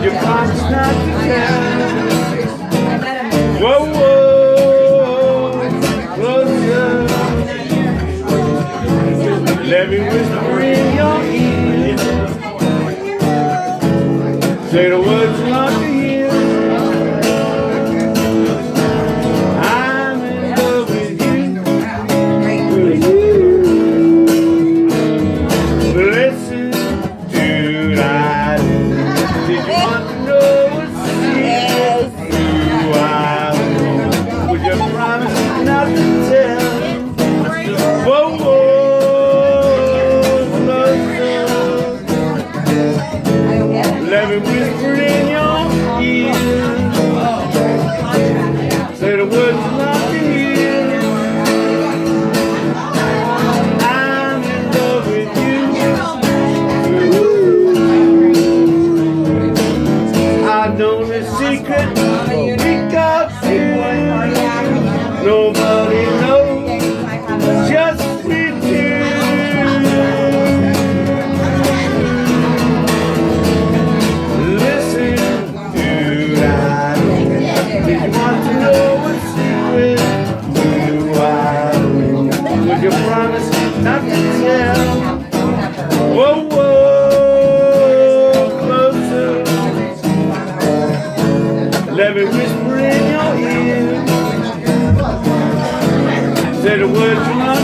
But your mom's not the kind. Whoa, whoa, closer. Let me whisper in your ear. Say the words Sim. Whoa, whoa, closer. Let me whisper in your ear. Say the words from my